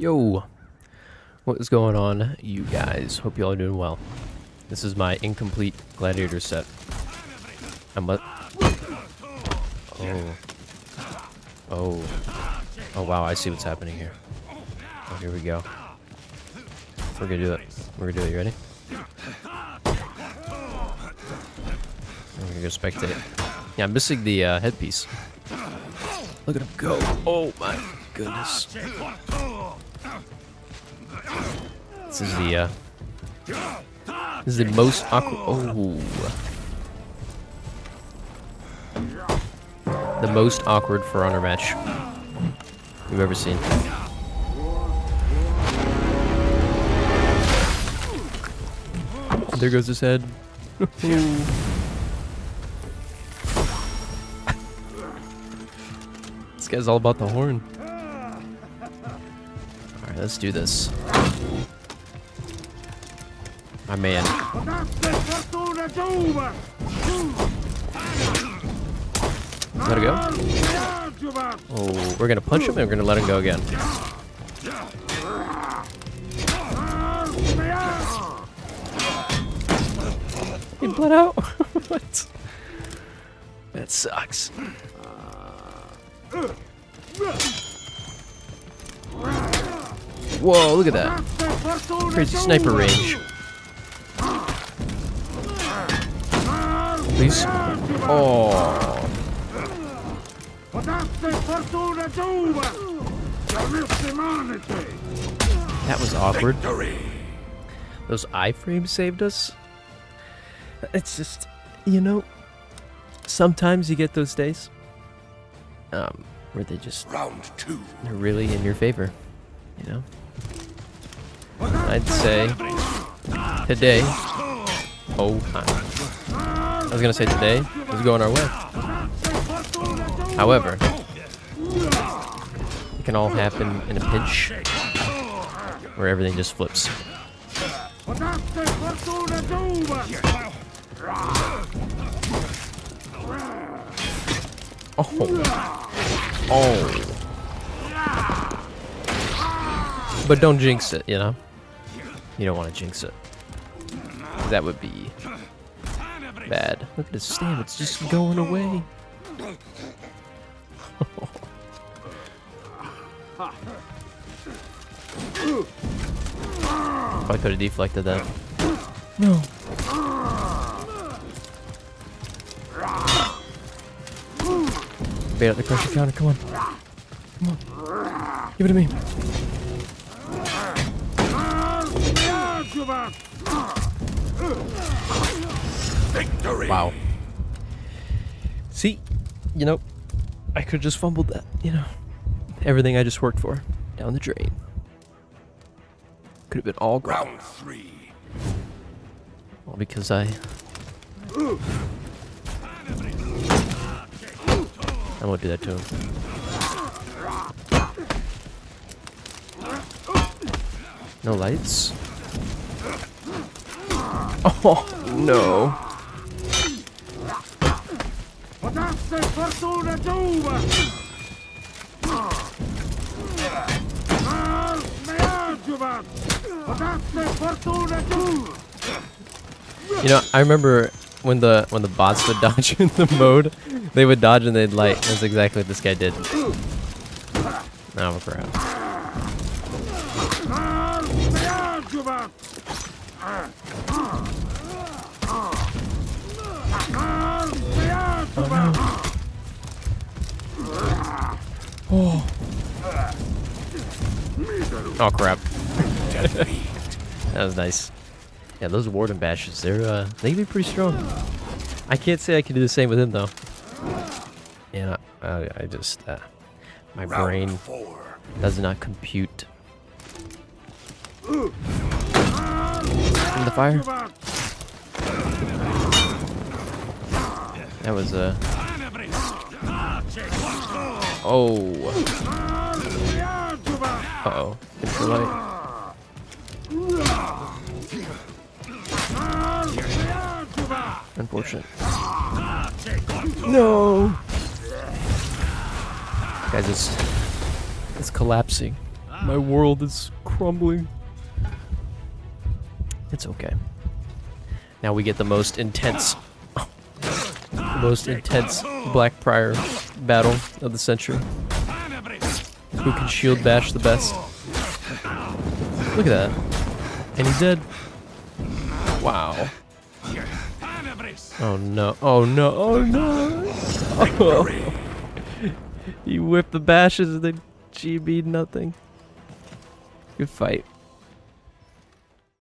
Yo, what is going on, you guys? Hope you all are doing well. This is my incomplete gladiator set. I must. Oh. Oh. Oh wow, I see what's happening here. Oh, here we go. We're gonna do it. We're gonna do it. You ready? We're gonna go spectate. Yeah, I'm missing the uh, headpiece. Look at him go. Oh my goodness. This is the, uh... This is the most awkward... Oh. The most awkward For Honor match we've ever seen. There goes his head. this guy's all about the horn. Alright, let's do this. My man. Let it go. Oh, we're gonna punch him and we're gonna let him go again. He bled out. what? That sucks. Whoa, look at that. Crazy sniper range. Please. Oh. That was awkward. Those iframes saved us. It's just, you know, sometimes you get those days um, where they just round two. They're really in your favor, you know. I'd say today. Oh, I was gonna say today is going our way. However, it can all happen in a pinch where everything just flips. Oh. Oh. But don't jinx it, you know? You don't want to jinx it. That would be bad. Look at his stamina, it's just going away. I could have deflected that. No. Bait out the crusher counter, come on. Come on. Give it to me. Victory. Wow. See, you know, I could have just fumbled that, you know. Everything I just worked for, down the drain. Could have been all gone. Round three. All because I... I won't do that to him. No lights? Oh, no. You know, I remember when the when the bots would dodge in the mode, they would dodge and they'd light. That's exactly what this guy did. Now oh crap. Oh, oh crap. that was nice. Yeah, those warden bashes, they're uh they can be pretty strong. I can't say I can do the same with him though. Yeah, I, I just uh my Round brain four. does not compute. In the fire. That was a... Oh. Uh oh. Control light. Unfortunate. No. Guys, it's it's collapsing. My world is crumbling. It's okay. Now we get the most intense, the most intense Black Prior battle of the century. Who can shield bash the best? Look at that. And he's dead. Wow. Oh no. Oh no. Oh no. Oh. he whipped the bashes and then GB nothing. Good fight.